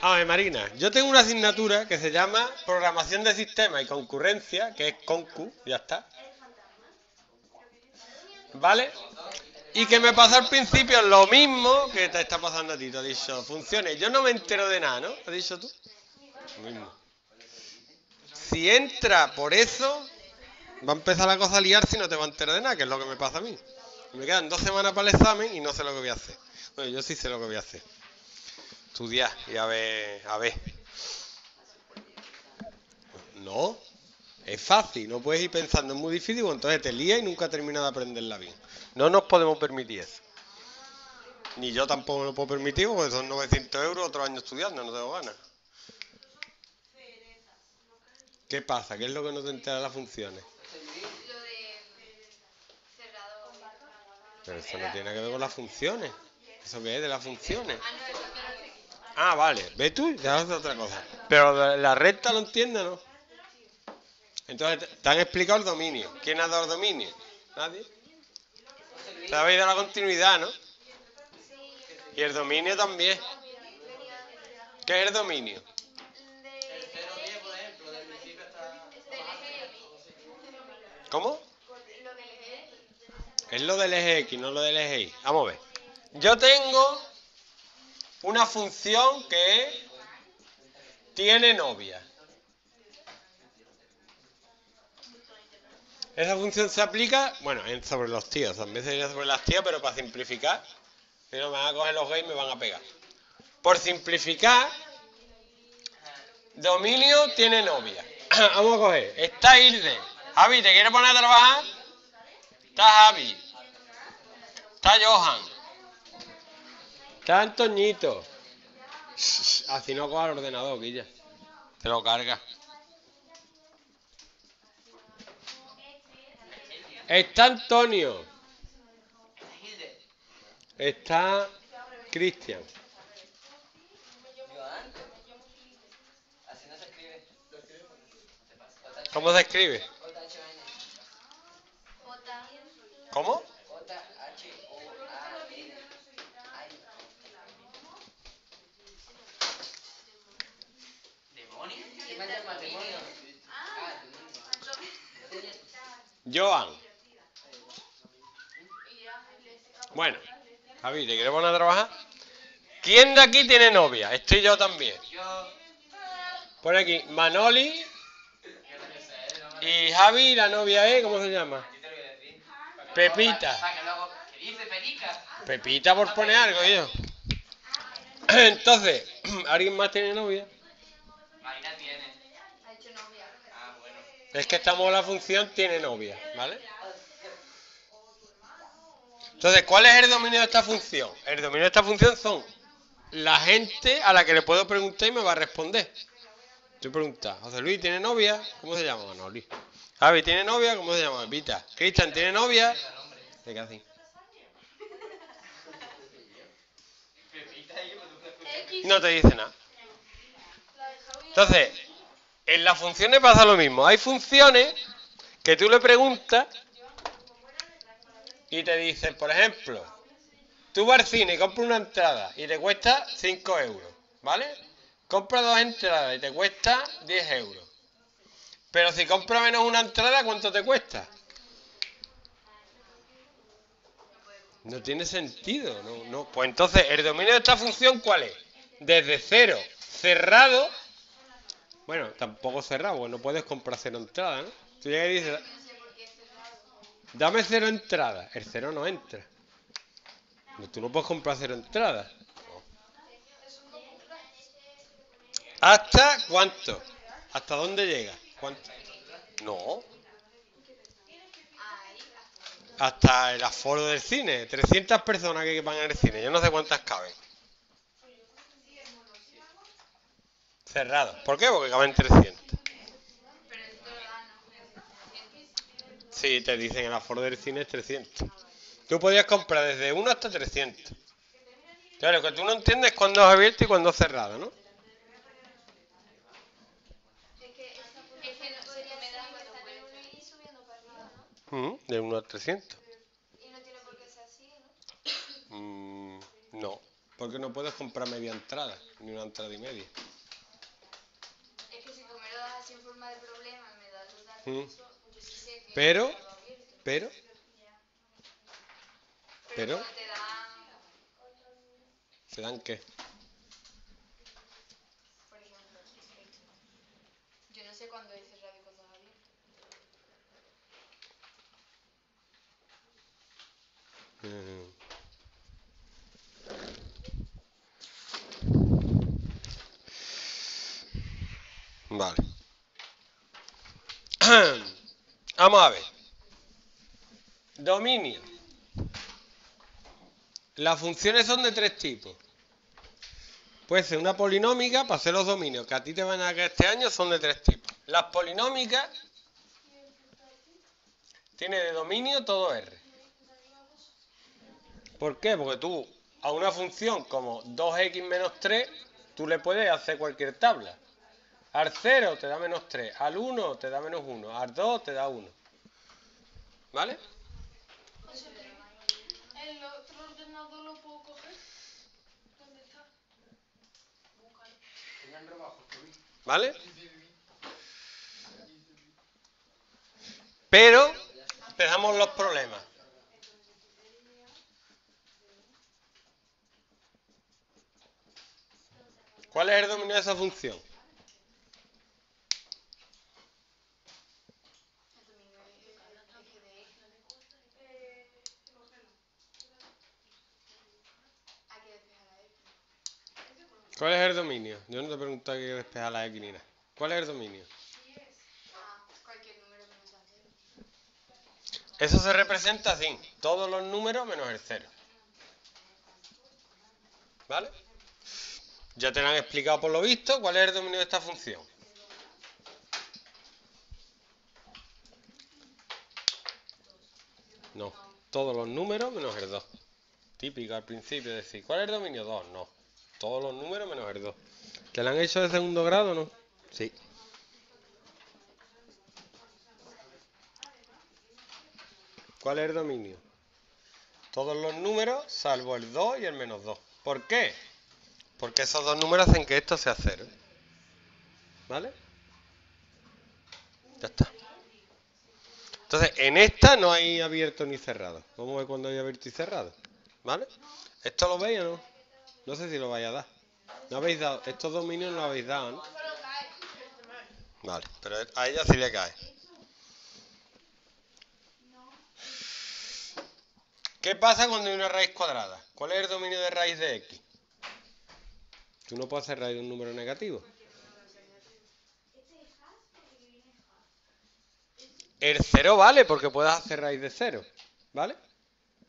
A ver, Marina, yo tengo una asignatura que se llama Programación de Sistemas y Concurrencia, que es CONCU, ya está. ¿Vale? Y que me pasó al principio lo mismo que te está pasando a ti. Te ha dicho, funciones. Yo no me entero de nada, ¿no? ¿Has dicho tú? Lo mismo. Si entra por eso, va a empezar la cosa a liar si no te va a enterar de nada, que es lo que me pasa a mí. Me quedan dos semanas para el examen y no sé lo que voy a hacer. Bueno, yo sí sé lo que voy a hacer. Estudiar y a ver, a ver. No, es fácil, no puedes ir pensando, es muy difícil, pues entonces te lías y nunca terminas de aprenderla bien. No nos podemos permitir eso. Ni yo tampoco me lo puedo permitir porque son 900 euros otro año estudiando, no tengo ganas. ¿Qué pasa? ¿Qué es lo que no te entera las funciones? Pero eso no tiene que ver con las funciones. ¿Eso qué es de las funciones? Ah, vale. ¿Ves tú? Ya es otra cosa. Pero la- recta lo entiende, ¿no? Entonces, te- te han explicado el dominio. ¿Quién ha dado el dominio? ¿Nadie? Te habéis dado la continuidad, ¿no? Y el dominio también. ¿Qué es el dominio? ¿Cómo? Es lo del eje X, no lo del eje Y. Vamos a ver. Yo tengo una función que tiene novia. Esa función se aplica, bueno, en sobre los tíos, también sería sobre las tías, pero para simplificar, si no me van a coger los gays me van a pegar. Por simplificar, dominio tiene novia. Vamos a coger, está Irde. Javi, ¿te quieres poner a trabajar? Está Javi. Está Johan. Está Antoñito. Así no coja el ordenador, Guilla. Te lo carga. Está Antonio. Está Cristian. Así no se escribe. ¿Cómo se escribe? ¿Cómo? ¿Demonio? ¿Quién me llama demonio? Ah, Joan. Bueno, Javi, ¿te quieres poner a trabajar? ¿Quién de aquí tiene novia? Estoy yo también. Por aquí, Manoli y Javi, la novia es, ¿cómo se llama? Pepita. Pepita por poner algo, yo. Entonces, ¿alguien más tiene novia? Marina tiene. Ha hecho novia. Ah, bueno. Es que estamos en la función tiene novia, ¿vale? Entonces, ¿cuál es el dominio de esta función? El dominio de esta función son la gente a la que le puedo preguntar y me va a responder. Tú preguntas, José Luis, ¿tiene novia? ¿Cómo se llama? Manoli. Javi, ¿tiene novia? ¿Cómo se llama? Vita. Cristian, ¿tiene novia? ¿De qué así? No te dice nada. Entonces, en las funciones pasa lo mismo. Hay funciones que tú le preguntas y te dicen, por ejemplo, tú vas al cine y compras una entrada y te cuesta 5 euros, ¿vale? Compras dos entradas y te cuesta 10 euros. Pero si compras menos una entrada, ¿cuánto te cuesta? No tiene sentido, no, no. Pues entonces, el dominio de esta función, ¿cuál es? Desde cero, cerrado. Bueno, tampoco cerrado, no puedes comprar cero entradas, ¿no? Tú llegas y dices, dame cero entradas. El cero no entra. No, Tú no puedes comprar cero entradas. ¿Hasta cuánto? ¿Hasta dónde llega? ¿Cuánto? No. Hasta el aforo del cine. 300 personas que van al cine. Yo no sé cuántas caben. Cerrado. ¿Por qué? Porque caben 300. Pero esto lo dan, ¿no? Sí, te dicen el aforo del cine es 300. Tú podías comprar desde 1 hasta 300. Claro, que tú no entiendes cuándo es abierto y cuándo es cerrado, ¿no? Mm, De 1 a 300. Y no tiene por qué ser así, ¿no? Mm, no. Porque no puedes comprar media entrada, ni una entrada y media. Es que si tú me lo das así en forma de problema, me das los datos, Mm. Pero-. Pero, pero- te dan, ¿se dan qué? yo no sé cuándo abierto. Mm. Vale. Vamos a ver. Dominio. Las funciones son de tres tipos. Puede ser una polinómica para hacer los dominios que a ti te van a caer este año son de tres tipos. Las polinómicas tiene de dominio todo R. ¿Por qué? Porque tú a una función como 2x menos 3, tú le puedes hacer cualquier tabla. Al 0 te da menos 3, al 1 te da menos 1, al 2 te da 1. ¿Vale? El otro ordenador lo puedo coger. ¿Dónde está? ¿Vale? Pero empezamos los problemas. ¿Cuál es el dominio de esa función? El dominio es el eje de X. Hay que despejar la X. ¿Cuál es el dominio? Yo no te pregunto que despejar la nada. ¿Cuál es el dominio? Cero. Eso se representa así. Todos los números menos el 0. ¿Vale? Ya te lo han explicado por lo visto cuál es el dominio de esta función. No, todos los números menos el 2. Típico al principio decir, ¿cuál es el dominio? 2. No, todos los números menos el 2. ¿Te lo han hecho de segundo grado o no? Sí. ¿Cuál es el dominio? Todos los números salvo el 2 y el menos 2. ¿Por qué? Porque esos dos números hacen que esto sea 0. ¿Vale? Ya está. Entonces, en esta no hay abierto ni cerrado. Vamos a cuando hay abierto y cerrado. ¿Vale? ¿Esto lo veis o no? No sé si lo vais a dar. No habéis dado. Estos dominios no habéis dado, ¿no? Vale, pero a ella sí le cae. ¿Qué pasa cuando hay una raíz cuadrada? ¿Cuál es el dominio de raíz de x? Tú no puedes hacer raíz de un número negativo. El 0 vale porque puedes hacer raíz de 0. ¿Vale?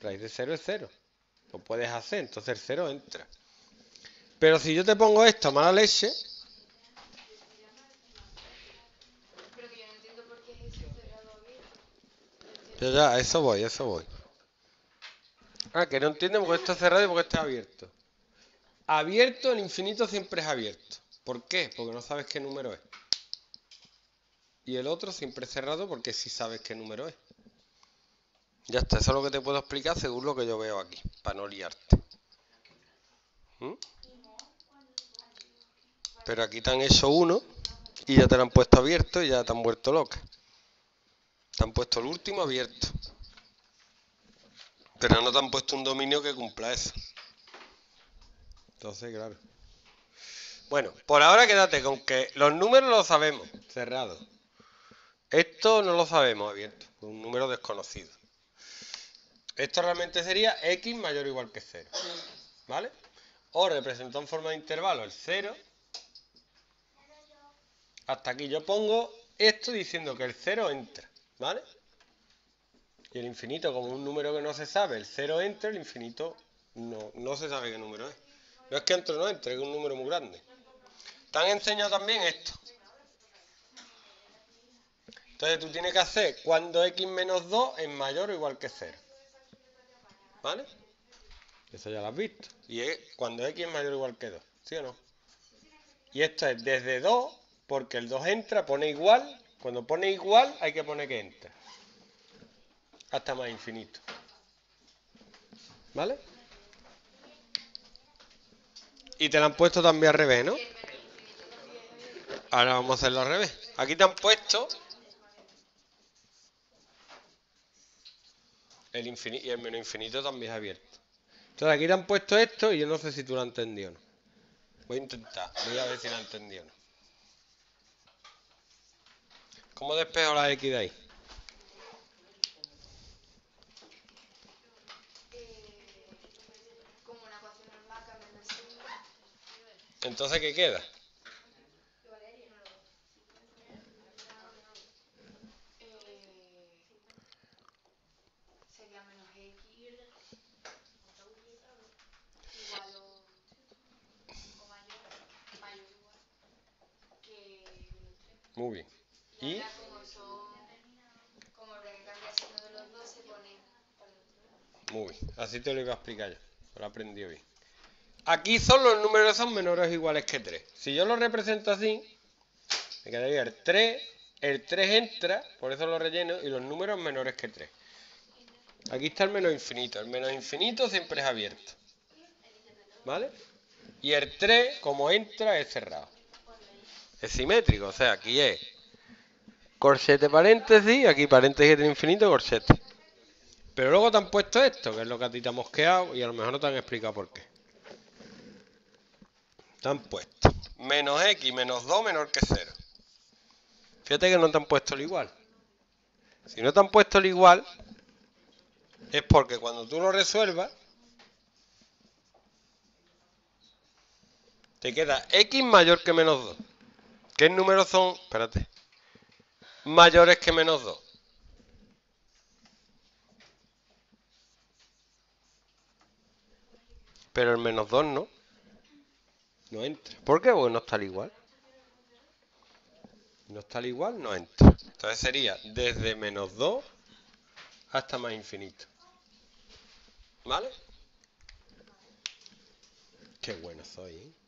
Raíz de 0 es 0. Lo puedes hacer, entonces el 0 entra. Pero si yo te pongo esto mala leche, entiendo. Ya, ya, eso voy, eso voy. Ah, que no entienden porque esto es cerrado y porque esto es abierto. Abierto, el infinito siempre es abierto. ¿Por qué? Porque no sabes qué número es. Y el otro siempre es cerrado porque sí sabes qué número es. Ya está, eso es lo que te puedo explicar según lo que yo veo aquí, para no liarte. ¿Mm? Pero aquí te han hecho uno y ya te lo han puesto abierto y ya te han vuelto loca. Te han puesto el último abierto. Pero no te han puesto un dominio que cumpla eso. Entonces, claro. Bueno, por ahora quédate con que los números los sabemos, cerrados. Esto no lo sabemos abierto, un número desconocido. Esto realmente sería x mayor o igual que 0. ¿Vale? O representado en forma de intervalo el 0. Hasta aquí yo pongo esto diciendo que el 0 entra. ¿Vale? Y el infinito, como un número que no se sabe, el 0 entra, el infinito no, no se sabe qué número es. No es que entre o no entre, es un número muy grande. Te han enseñado también esto. Entonces tú tienes que hacer cuando x menos 2 es mayor o igual que 0. ¿Vale? Eso ya lo has visto. Y cuando x es mayor o igual que 2. ¿Sí o no? Y esto es desde 2, porque el 2 entra, pone igual. Cuando pone igual hay que poner que entra. Hasta más infinito. ¿Vale? Y te la han puesto también al revés, ¿no? Ahora vamos a hacerlo al revés. Aquí te han puesto el infinito y el menos infinito también es abierto. Entonces aquí te han puesto esto y yo no sé si tú lo has entendido o no. Voy a intentar, voy a ver si lo has entendido o no. ¿Cómo despejo la X de ahí? Entonces, ¿qué queda? Sería menos x igual o, o mayor, mayor igual que menos 3. Muy bien. Y. Muy bien. Así te lo iba a explicar yo. Lo he aprendido bien. Aquí son los números son menores o iguales que 3. Si yo lo represento así, me quedaría el 3, el 3 entra, por eso lo relleno, y los números menores que 3. Aquí está el menos infinito. El menos infinito siempre es abierto. ¿Vale? Y el 3, como entra, es cerrado. Es simétrico, o sea, aquí es corchete paréntesis, aquí paréntesis del infinito, corchete. Pero luego te han puesto esto, que es lo que a ti te ha mosqueado, y a lo mejor no te han explicado por qué. Te han puesto menos x menos 2 menor que 0. Fíjate que no te han puesto el igual. Si no te han puesto el igual, es porque cuando tú lo resuelvas, te queda x mayor que menos 2. ¿Qué números son? Espérate. Mayores que menos 2. Pero el menos 2 no. No entra. ¿Por qué? Porque no está al igual. No está al igual, no entra. Entonces sería desde menos 2 hasta más infinito. ¿Vale? Qué bueno soy, ¿eh?